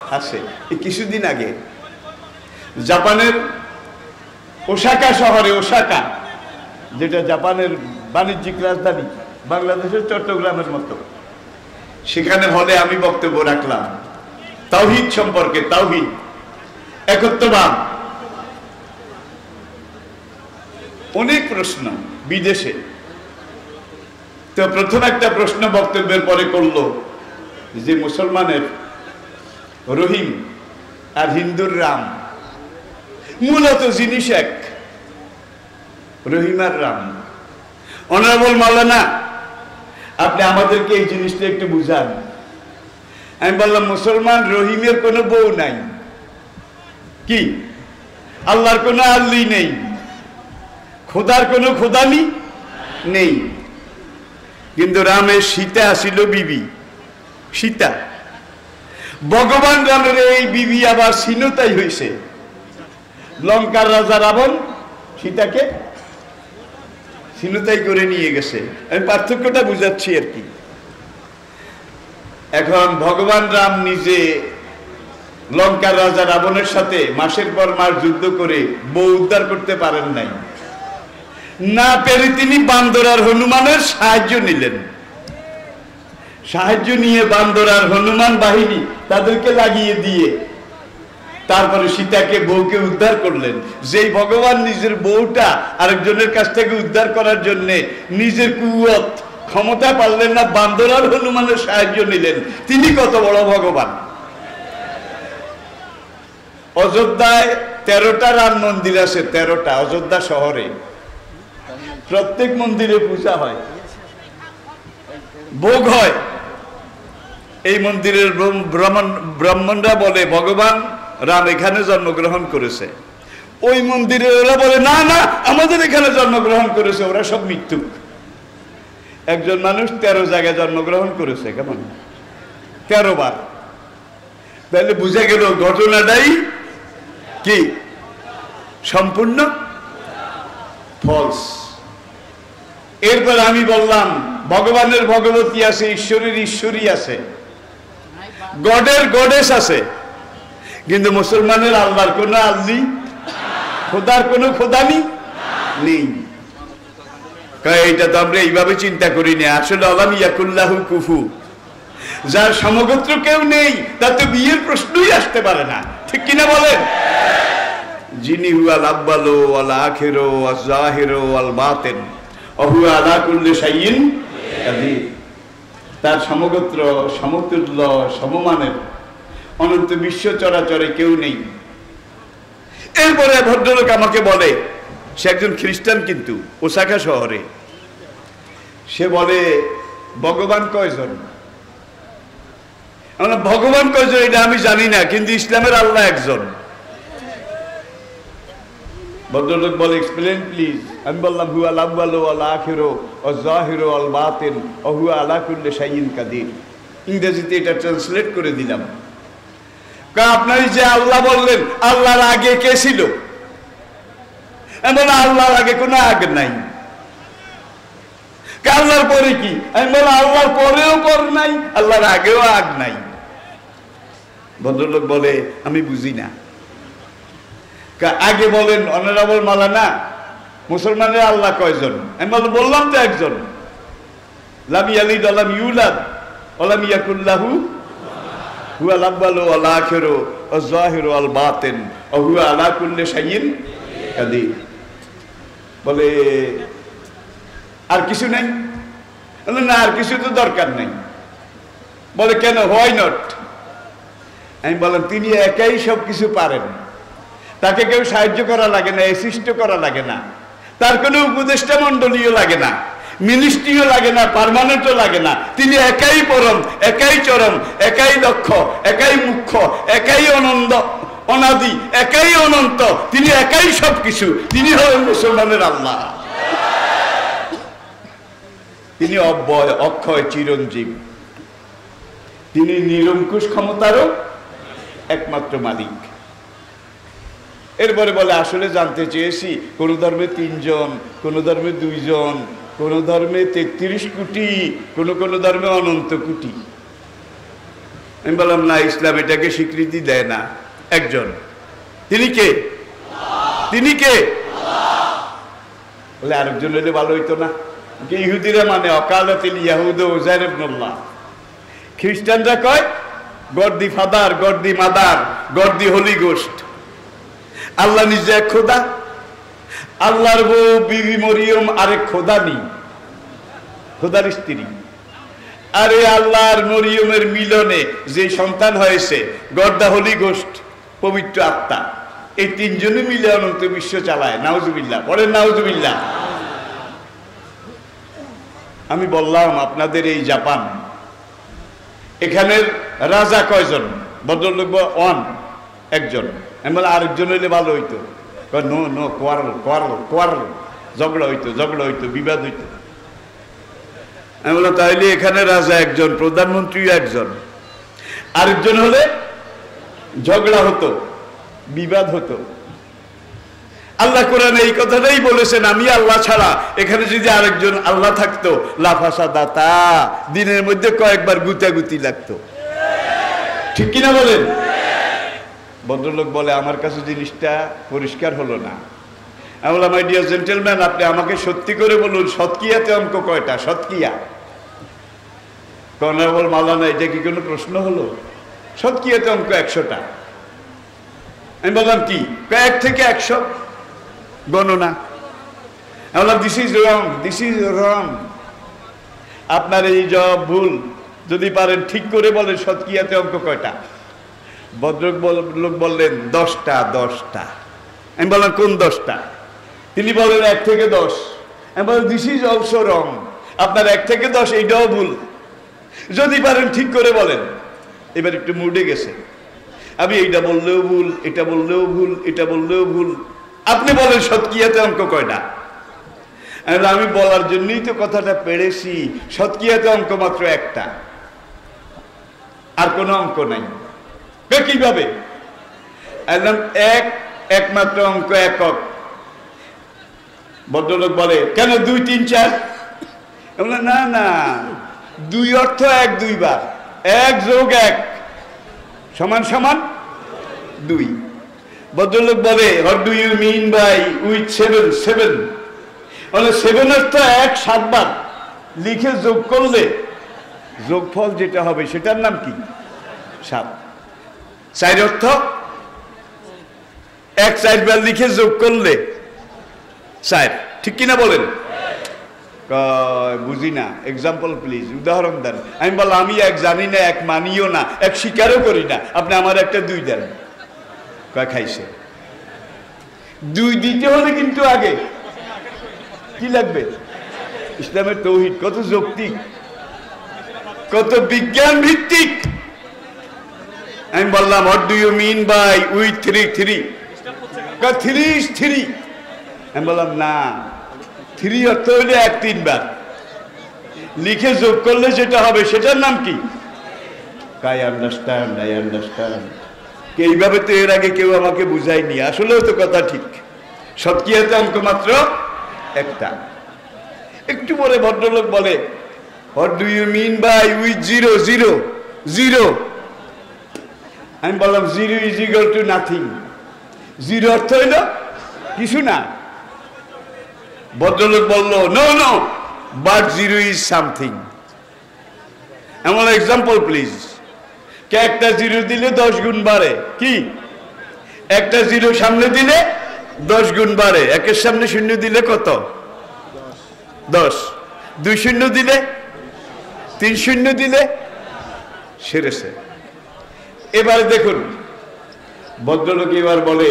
আসে এই কিছুদিন আগে জাপানের ওসাকা শহরে, ওসাকা, যেটা জাপানের বাণিজ্যিক রাজধানী, বাংলাদেশের চট্টগ্রামের মতো। সেখানে হলে আমি বক্তব্য রাখলাম, তাওহিদ সম্পর্কে, তাওহিদ, একত্ববাদ। অনেক প্রশ্ন বিদেশে। তো প্রথম একটা প্রশ্ন বক্তব্যের পরে করল যে মুসলমানের রহিম আর হিন্দুর রাম। মূলত জিনিস এক রহিম আর রাম। অনারেবল মাওলানা, আপনি আমাদেরকে এই জিনিসটা একটু বুঝান। আমি বললাম, মুসলমান রহিমের কোনো বউ নাই। কি? আল্লাহর কোনো আল্লি নেই। খোদার কোনো খোদানি নেই। কিন্তু রামের সীতা আসিল বিবি। সীতা। ভগবান রামের এই বিবি আবার সিনতাই হয়েছে লঙ্কার রাজা রাবণ সীতাকে সিনতাই করে নিয়ে গেছে। আমি পার্থক্যটা বুঝাচ্ছি আর কি। এখন ভগবান রাম নিজে লঙ্কার রাজা রাবণের সাথে মাসের পর মাস যুদ্ধ করে বউ উদ্ধার করতে পারেন নাই। না পেরে তিনি বান্দরার হনুমানের সাহায্য নিলেন। সাহায্য নিয়ে বান্দর আর হনুমান বাহিনী তাদেরকে লাগিয়ে দিয়ে তারপরে সীতাকে বউকে উদ্ধার করলেন। যেই ভগবান নিজের বউটা আরেকজনের কাছ থেকে উদ্ধার করার জন্য নিজের কুয়ত ক্ষমতা পারলেন না, বান্দর আর হনুমানের সাহায্য নিলেন। তিনি কত বড় ভগবান। অযোধ্যায় তেরোটা রাম মন্দির আছে, তেরোটা, অযোধ্যা শহরে। প্রত্যেক মন্দিরে পূজা হয়। ভোগ হয়। এই মন্দিরের ব্রাহ্মণ ব্রাহ্মণরা বলে, ভগবান রাম এখানে জন্মগ্রহণ করেছে। ওই মন্দিরে ওরা বলে, না না, আমাদের এখানে জন্মগ্রহণ করেছে, ওরা সব মৃত্যু। একজন মানুষ তেরো জায়গায় জন্মগ্রহণ করেছে, কেমন? তেরো বার। তাহলে বুঝে গেল ঘটনাটাই কি? সম্পূর্ণ ফলস এরপর আমি বললাম, ভগবানের ভগবতী আছে, ঈশ্বরের ঈশ্বরী আছে। গডের গডেস আছে। কিন্তু মুসলমানের আল্লাহর কোন আল্লি খোদার কোন খোদানি নেই। এইটা তো আমরা এইভাবে চিন্তা করি না। আসলে আলাম ইয়াকুল্লাহ কুফু। যার সমগোত্র কেউ নেই, তার তো বিয়ের প্রশ্নই আসতে পারে না। ঠিক কিনা বলেন? যিনি হুয়াল আব্বালো আল আখেরো আল জাহেরো আল বাতেন। অহুয়া আলা করলে সাইন তার সমগোত্র, সমতুল্য, সমমানের। অনন্ত বিশ্ব চরাচরে কেউ নেই। এরপরে ভদ্রলোক আমাকে বলে, সে একজন খ্রিস্টান কিন্তু, ওসাকা শহরে। সে বলে, ভগবান কয়জন? ভগবান কয়জন এটা আমি জানি না, কিন্তু ইসলামের আল্লাহ একজন। ভদ্রলোক বলে এক্সপ্লেন প্লিজ আমি বললাম হুয়া লাব্বালো আল আখিরো ও জাহিরো আল বাতেন ও হুয়া আলা কুল্লে সাইন কাদির. ইংরেজিতে এটা ট্রান্সলেট করে দিলাম। আপনার যে আল্লাহ বললেন, আল্লাহর আগে কে ছিল? এমন আল্লাহর আগে কোনো আগ নাই। আল্লাহর পরে কি? আমি বললাম আল্লাহর পরেও পর নাই, আল্লাহর আগেও আগ নাই। ভদ্রলোক বলে, আমি বুঝি না। আগে বলেন অনারেবল মালানা, মুসলমানের আল্লাহ কয়জন? আমি বললাম তো একজন। লামি আলিদ আলাম ইউলাদ আলাম ইয়াকুল্লাহু হুয়া লাব্বালু আল আখিরু, ও জাহিরু আল বাতেন, ও হুয়া আলা কুল্লে শাইইন কাদির। বলে, আর কিছু নাই? না, আর কিছু তো দরকার নেই। বলে, কেন? হোয়াই নট আমি বললাম, তিনি একাই সব কিছু পারেন। তাকে কেউ সাহায্য করা লাগে না অ্যাসিস্ট করা লাগে না। তার কোনো উপদেষ্টা মন্ডলীয় লাগে না মিনিস্ট্রিও লাগে না পারমানেন্টও লাগে না। তিনি একাই পরম, একাই চরম, একাই দক্ষ, একাই মুখ্য, একাই অনন্দ অনাদি, একাই অনন্ত। তিনি একাই সব কিছু তিনি হলেন মুসলমানের আল্লাহ। তিনি অব্যয়, অক্ষয়, চিরঞ্জীব। তিনি নিরঙ্কুশ ক্ষমতারও একমাত্র মালিক। এরপরে বলে, আসলে জানতে চেয়েছি, কোন ধর্মে তিনজন, কোন ধর্মে দুইজন, কোন ধর্মে তেত্রিশ কোটি, কোন কোন ধর্মে অনন্ত কোটি। আমি বললাম, না, ইসলাম এটাকে স্বীকৃতি দেয় না। একজন, তিনি কে? তিনি কে? বলে, আরেকজন হলে ভালো হইতো না। ইহুদিরা মানে অকালতিল ইয়াহুদ ওজাইর ইবনুল্লাহ খ্রিস্টানরা কয়? God the Father God the Mother God the Holy Ghost আল্লাহ নিজে এক খোদা। আল্লাহর বউ, বিবি মরিয়ম, আরেক খোদা নি খোদার স্ত্রী। আরে আল্লাহর মরিয়মের মিলনে যে সন্তান হয়েছে গড দা হোলি গোস্ট পবিত্র আত্মা, এই তিনজনে মিলে অনন্ত বিশ্ব চালায়। নাউজুবিল্লাহ। পরের নাউজুবিল্লাহ। আমি বললাম, আপনাদের এই জাপান, এখানের রাজা কয়জন? ভদ্রলোক ওয়ান, একজন। আমি বলে আরেকজন হইলে ভালো হইতো। No no, quarrel quarrel quarrel, ঝগড়া হইতো ঝগড়া হইতো, বিবাদ হইতো। আমি বললাম তাহলে এখানে রাজা একজন, প্রধানমন্ত্রী একজন। আরেকজন হলে ঝগড়া হতো, বিবাদ হতো। আল্লাহ কোরআন এই কথাটাই বলেছেন, আমি আল্লাহ ছাড়া, এখানে যদি আরেকজন আল্লাহ থাকতো লাফাসা দাতা দিনের মধ্যে কয়েকবার গুতাগুতি লাগতো। ঠিক কিনা বলেন? ভদ্রলোক বলে, আমার কাছে জিনিসটা পরিষ্কার হলো না। আমি মাই ডিয়ার জেন্টেলম্যান আপনি আমাকে সত্যি করে বলুন, সৎকিয়াতে অঙ্ক কয়টা? সৎকিয়া? কর্নাবল মালানা এটা কি কোনো প্রশ্ন হলো? সৎকিয়াতে অঙ্ক একশোটা। আমি বললাম, কি? এক থেকে একশো? গণনা। আমি বললাম this is wrong this is wrong আপনার এই জব ভুল। যদি পারেন, ঠিক করে বলেন সৎকিয়াতে অঙ্ক কয়টা। ভদ্রক বল- লোক বললেন, দশটা দশটা। আমি বললাম, কোন দশটা? তিনি বলেন এক থেকে দশ। আমি বললাম দিস ইজ অলসো রং আপনার এক থেকে দশ, এইটাও ভুল। যদি পারেন ঠিক করে বলেন। এবার একটু মুডে গেছে। আমি এইটা বললেও ভুল, এটা বললেও ভুল, এটা বললেও ভুল। আপনি বলেন সৎকিয়াতে অঙ্ক কয়টা? আমি বলার জন্যই তো কথাটা পেরেছি। সৎকিয়াতে অঙ্ক মাত্র একটা। আর কোনো অঙ্ক নাই। কীভাবে? একদম এক, একমাত্র অঙ্ক একক। ভদ্রলোক বলে, কেন দুই, তিন, চার? না না, দুই অর্থ এক দুইবার। এক যোগ এক। সমান সমান দুই। ভদ্রলোক বলে what do you mean by with seven seven বলে সেভেন অর্থ এক সাতবার। লিখে যোগ করলে যোগফল যেটা হবে, সেটার নাম কি? সাত। চার অর্থ? এক চারবার লিখে যোগ করলে। চার ঠিক কিনা বলেন? বুঝি না। এক্সাম্পল প্লিজ উদাহরণ দেন। আমি বললাম, আমি এক জানি না, এক মানিও না, এক স্বীকারও করি না। আপনি আমার একটা দুই দেন। কয়, খাইছে। দুই দিতে হলে কিন্তু আগে। কি লাগবে? ইসলামের তৌহিদ, কত যৌক্তিক, কত বিজ্ঞান ভিত্তিক আমি বললাম what do you mean by with three three three three আমি বললাম, না থ্রি অর্থ হইলে এক, তিনবার। লিখে যোগ করলে যেটা হবে, সেটার নাম কি? আই আন্ডারস্ট্যান্ড আই আন্ডারস্ট্যান্ড এইভাবে তো এর আগে কেউ আমাকে বুঝায়নি? আসলেও তো কথা ঠিক। সৎকিয়াতে অঙ্ক মাত্র একটা। একটু পরে ভদ্রলোক বলে what do you mean by with zero zero zero আমি বললাম zero is equal to nothing zero অর্থ হইল কিছু না। ভদ্রলোক বলল no no but zero is something এমন এক্সাম্পল প্লিজ কে একটা জিরো দিলে দশ গুণ বাড়ে? কি? একটা জিরো সামনে দিলে দশ গুণ বাড়ে। একের সামনে শূন্য দিলে কত? দশ। দুই শূন্য দিলে, তিন শূন্য দিলে সেরেছে। এবার দেখুন ভদ্রলোক এবার বলে